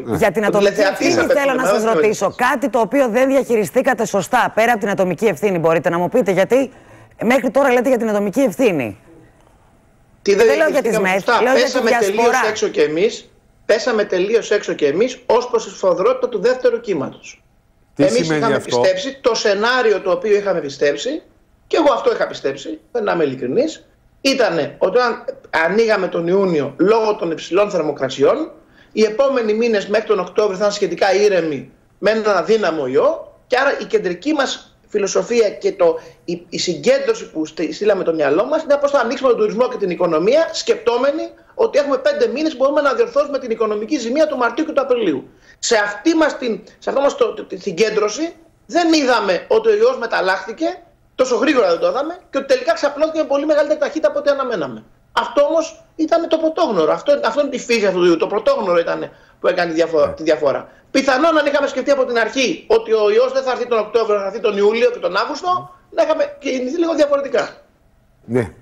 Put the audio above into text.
Για την ατομική ευθύνη θέλω να σας ρωτήσω. Κάτι το οποίο δεν διαχειριστήκατε σωστά πέρα από την ατομική ευθύνη, μπορείτε να μου πείτε γιατί μέχρι τώρα λέτε για την ατομική ευθύνη. Τι δεν, λέω για τις ΜΕΘ, λέω Πέσαμε τελείως έξω κι εμείς. Πέσαμε τελείως έξω κι εμείς ως προς τη σφοδρότητα του δεύτερου κύματος. Εμείς είχαμε αυτό; πιστέψει το σενάριο το οποίο είχαμε πιστέψει, και εγώ αυτό είχα πιστέψει, δεν είμαι ειλικρινής, ήταν ότι όταν ανοίγαμε τον Ιούνιο λόγω των υψηλών θερμοκρασιών, οι επόμενοι μήνες μέχρι τον Οκτώβριο θα είναι σχετικά ήρεμοι με έναν αδύναμο ιό και άρα η κεντρική μας φιλοσοφία και το, η, η συγκέντρωση που στείλαμε το μυαλό μας είναι πώ θα ανοίξουμε τον τουρισμό και την οικονομία, σκεπτόμενοι ότι έχουμε πέντε μήνες που μπορούμε να διορθώσουμε την οικονομική ζημία του Μαρτίου και του Απριλίου. Σε αυτή μας την, σε αυτό μας το, τη συγκέντρωση δεν είδαμε ότι ο ιός μεταλλάχθηκε, τόσο γρήγορα δεν το είδαμε και ότι τελικά ξαπλώθηκε με πολύ μεγαλύτερη ταχύτητα από ό,τι αναμέναμε. Αυτό όμως ήταν το πρωτόγνωρο. Αυτό, αυτό είναι τη φύση αυτού του ιού. Το πρωτόγνωρο ήταν που έκανε τη διαφορά. Ναι. Τη διαφορά. Πιθανόν αν είχαμε σκεφτεί από την αρχή ότι ο ιός δεν θα έρθει τον Οκτώβριο, θα έρθει τον Ιούλιο και τον Αύγουστο, να είχαμε κινηθεί λίγο διαφορετικά. Ναι.